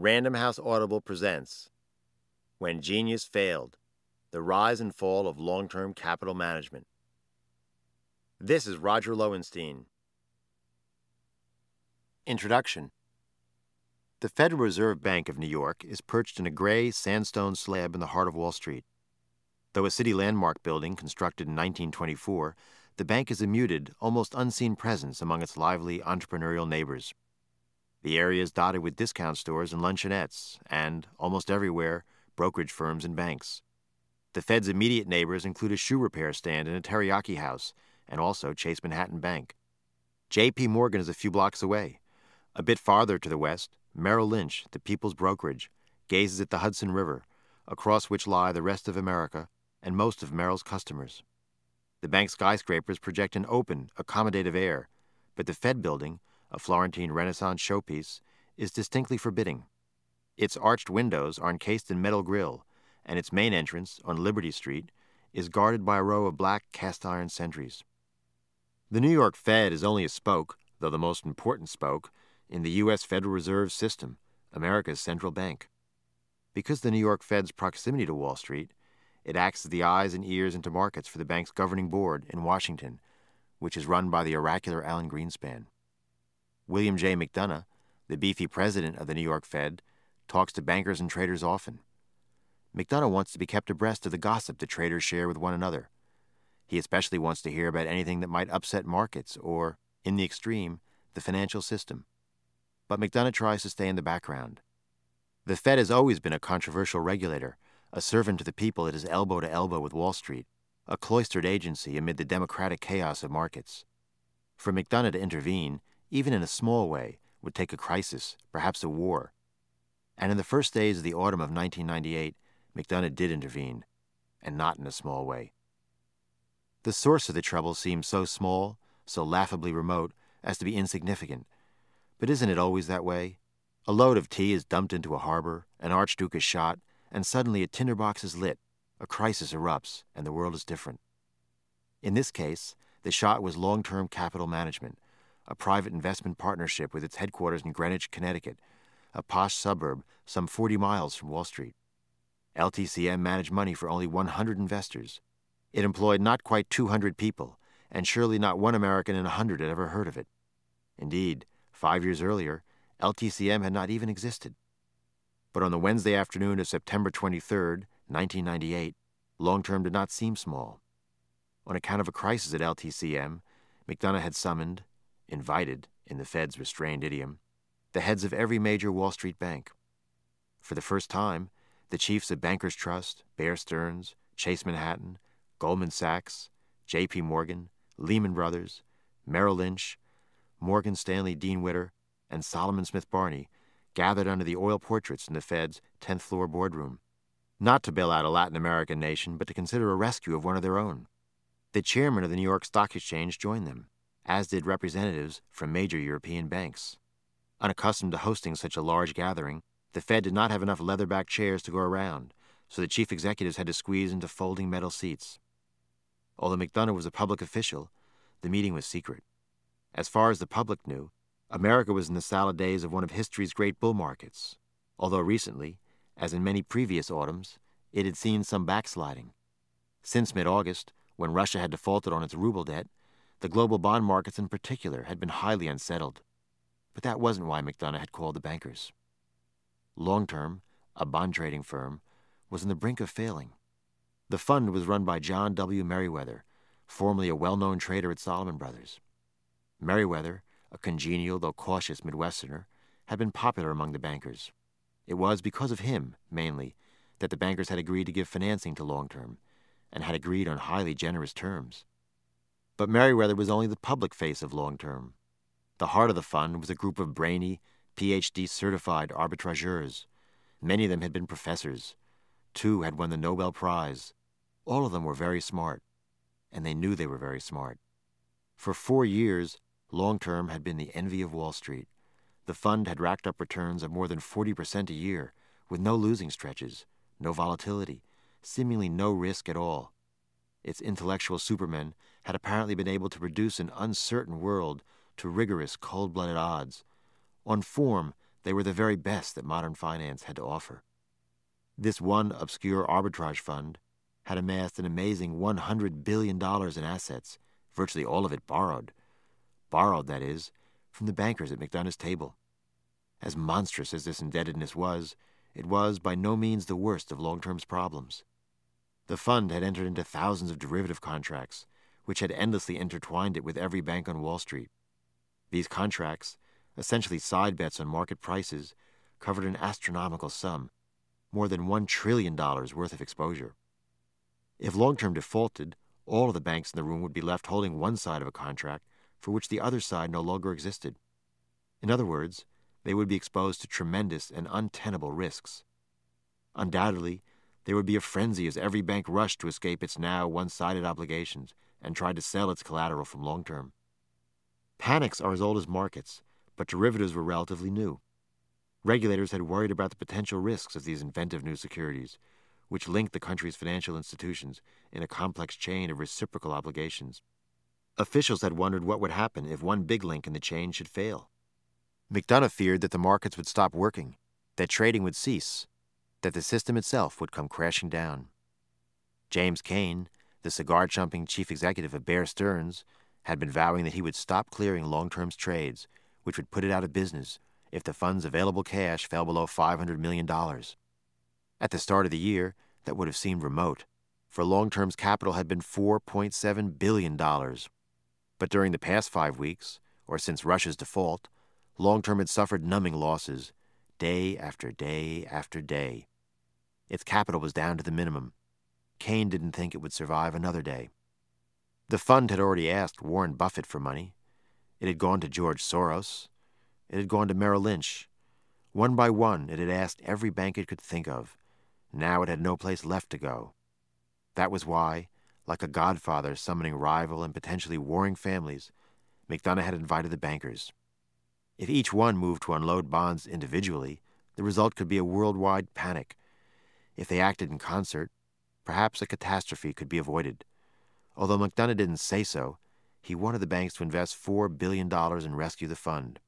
Random House Audible presents When Genius Failed The Rise and Fall of Long Term Capital Management. This is Roger Lowenstein. Introduction The Federal Reserve Bank of New York is perched in a gray sandstone slab in the heart of Wall Street. Though a city landmark building constructed in 1924, the bank is a muted, almost unseen presence among its lively entrepreneurial neighbors. The area is dotted with discount stores and luncheonettes, and, almost everywhere, brokerage firms and banks. The Fed's immediate neighbors include a shoe repair stand and a teriyaki house, and also Chase Manhattan Bank. J.P. Morgan is a few blocks away. A bit farther to the west, Merrill Lynch, the people's brokerage, gazes at the Hudson River, across which lie the rest of America and most of Merrill's customers. The bank's skyscrapers project an open, accommodative air, but the Fed building, a Florentine Renaissance showpiece, is distinctly forbidding. Its arched windows are encased in metal grille, and its main entrance, on Liberty Street, is guarded by a row of black cast iron sentries. The New York Fed is only a spoke, though the most important spoke, in the U.S. Federal Reserve System, America's central bank. Because the New York Fed's proximity to Wall Street, it acts as the eyes and ears into markets for the bank's governing board in Washington, which is run by the oracular Alan Greenspan. William J. McDonough, the beefy president of the New York Fed, talks to bankers and traders often. McDonough wants to be kept abreast of the gossip the traders share with one another. He especially wants to hear about anything that might upset markets or, in the extreme, the financial system. But McDonough tries to stay in the background. The Fed has always been a controversial regulator, a servant to the people that is elbow to elbow with Wall Street, a cloistered agency amid the democratic chaos of markets. For McDonough to intervene, even in a small way, would take a crisis, perhaps a war. And in the first days of the autumn of 1998, McDonough did intervene, and not in a small way. The source of the trouble seems so small, so laughably remote, as to be insignificant. But isn't it always that way? A load of tea is dumped into a harbor, an archduke is shot, and suddenly a tinderbox is lit, a crisis erupts, and the world is different. In this case, the shot was long term capital management, a private investment partnership with its headquarters in Greenwich, Connecticut, a posh suburb some 40 miles from Wall Street. LTCM managed money for only 100 investors. It employed not quite 200 people, and surely not one American in a hundred had ever heard of it. Indeed, five years earlier, LTCM had not even existed. But on the Wednesday afternoon of September 23, 1998, long term did not seem small. On account of a crisis at LTCM, McDonough had summoned, invited, in the Fed's restrained idiom, the heads of every major Wall Street bank. For the first time, the chiefs of Bankers Trust, Bear Stearns, Chase Manhattan, Goldman Sachs, J.P. Morgan, Lehman Brothers, Merrill Lynch, Morgan Stanley Dean Witter, and Salomon Smith Barney gathered under the oil portraits in the Fed's 10th floor boardroom, not to bail out a Latin American nation, but to consider a rescue of one of their own. The chairman of the New York Stock Exchange joined them as did representatives from major European banks. Unaccustomed to hosting such a large gathering, the Fed did not have enough leatherback chairs to go around, so the chief executives had to squeeze into folding metal seats. Although McDonough was a public official, the meeting was secret. As far as the public knew, America was in the salad days of one of history's great bull markets, although recently, as in many previous autumns, it had seen some backsliding. Since mid August, when Russia had defaulted on its ruble debt, the global bond markets in particular had been highly unsettled. But that wasn't why McDonough had called the bankers. Long Term, a bond trading firm, was on the brink of failing. The fund was run by John W. Meriwether, formerly a well known trader at Salomon Brothers. Meriwether, a congenial though cautious Midwesterner, had been popular among the bankers. It was because of him, mainly, that the bankers had agreed to give financing to Long Term, and had agreed on highly generous terms. But Meriwether was only the public face of long term. The heart of the fund was a group of brainy, PhD certified arbitrageurs. Many of them had been professors. Two had won the Nobel Prize. All of them were very smart, and they knew they were very smart. For four years, long term had been the envy of Wall Street. The fund had racked up returns of more than 40% a year, with no losing stretches, no volatility, seemingly no risk at all. Its intellectual supermen had apparently been able to reduce an uncertain world to rigorous, cold blooded odds. On form, they were the very best that modern finance had to offer. This one obscure arbitrage fund had amassed an amazing $100 billion in assets, virtually all of it borrowed. Borrowed, that is, from the bankers at McDonough's table. As monstrous as this indebtedness was, it was by no means the worst of Long Term's problems. The fund had entered into thousands of derivative contracts, which had endlessly intertwined it with every bank on Wall Street. These contracts, essentially side bets on market prices, covered an astronomical sum, more than $1 trillion worth of exposure. If long term defaulted, all of the banks in the room would be left holding one side of a contract for which the other side no longer existed. In other words, they would be exposed to tremendous and untenable risks. Undoubtedly, there would be a frenzy as every bank rushed to escape its now one sided obligations and tried to sell its collateral from long term. Panics are as old as markets, but derivatives were relatively new. Regulators had worried about the potential risks of these inventive new securities, which linked the country's financial institutions in a complex chain of reciprocal obligations. Officials had wondered what would happen if one big link in the chain should fail. McDonough feared that the markets would stop working, that trading would cease, that the system itself would come crashing down. James Cayne, the cigar chumping chief executive of Bear Stearns, had been vowing that he would stop clearing long term trades, which would put it out of business if the fund's available cash fell below $500 million. At the start of the year, that would have seemed remote, for long term's capital had been $4.7 billion. But during the past five weeks, or since Russia's default, long term had suffered numbing losses, day after day after day. Its capital was down to the minimum. Cayne didn't think it would survive another day. The fund had already asked Warren Buffett for money. It had gone to George Soros. It had gone to Merrill Lynch. One by one, it had asked every bank it could think of. Now it had no place left to go. That was why, like a godfather summoning rival and potentially warring families, McDonough had invited the bankers. If each one moved to unload bonds individually, the result could be a worldwide panic. If they acted in concert, perhaps a catastrophe could be avoided. Although McDonough didn't say so, he wanted the banks to invest $4 billion and rescue the fund.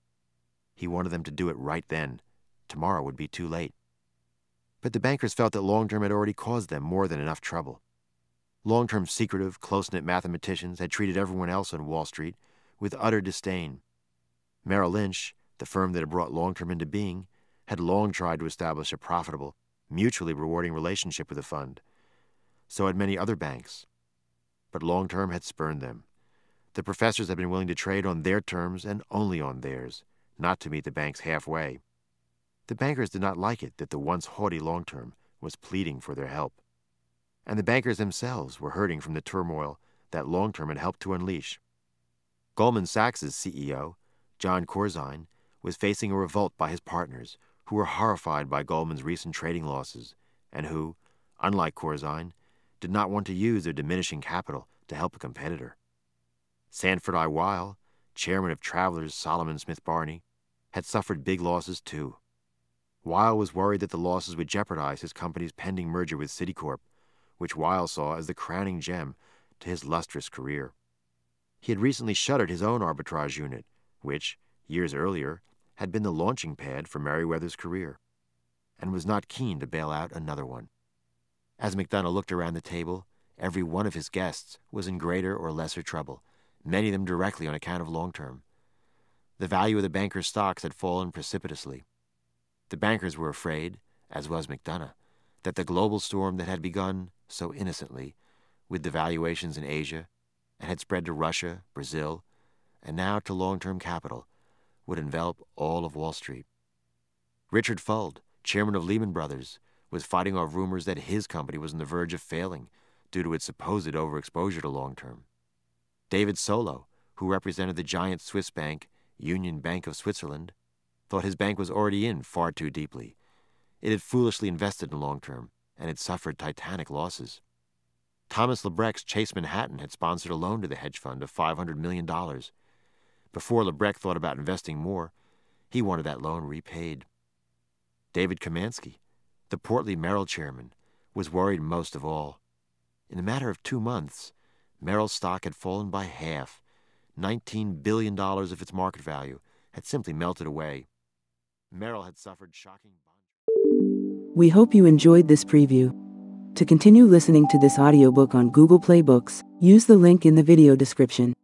He wanted them to do it right then. Tomorrow would be too late. But the bankers felt that long term had already caused them more than enough trouble. Long term secretive, close knit mathematicians had treated everyone else on Wall Street with utter disdain. Merrill Lynch, the firm that had brought long term into being, had long tried to establish a profitable, mutually rewarding relationship with the fund. So had many other banks but long term had spurned them. The professors had been willing to trade on their terms and only on theirs, not to meet the banks halfway. The bankers did not like it that the once haughty long term was pleading for their help. And the bankers themselves were hurting from the turmoil that long term had helped to unleash. Goldman Sachs' CEO, Jon Corzine, was facing a revolt by his partners, who were horrified by Goldman's recent trading losses, and who, unlike Corzine, did not want to use their diminishing capital to help a competitor. Sanford I. Weill, chairman of Travelers Salomon Smith Barney, had suffered big losses too. Weill was worried that the losses would jeopardize his company's pending merger with Citicorp, which Weill saw as the crowning gem to his lustrous career. He had recently shuttered his own arbitrage unit, which, years earlier, had been the launching pad for Meriwether's career, and was not keen to bail out another one. As McDonough looked around the table, every one of his guests was in greater or lesser trouble, many of them directly on account of long term. The value of the bankers' stocks had fallen precipitously. The bankers were afraid, as was McDonough, that the global storm that had begun so innocently, with the valuations in Asia, and had spread to Russia, Brazil, and now to long term capital, would envelop all of Wall Street. Richard Fuld, chairman of Lehman Brothers, was fighting off rumors that his company was on the verge of failing due to its supposed overexposure to long term. David Solo, who represented the giant Swiss bank, Union Bank of Switzerland, thought his bank was already in far too deeply. It had foolishly invested in long term, and had suffered titanic losses. Thomas Labrecque's Chase Manhattan had sponsored a loan to the hedge fund of $500 million. Before Labrecque thought about investing more, he wanted that loan repaid. David Komansky, the portly Merrill chairman was worried most of all. In a matter of two months, Merrill's stock had fallen by half. $19 billion of its market value had simply melted away. Merrill had suffered shocking. We hope you enjoyed this preview. To continue listening to this audiobook on Google Play Books, use the link in the video description.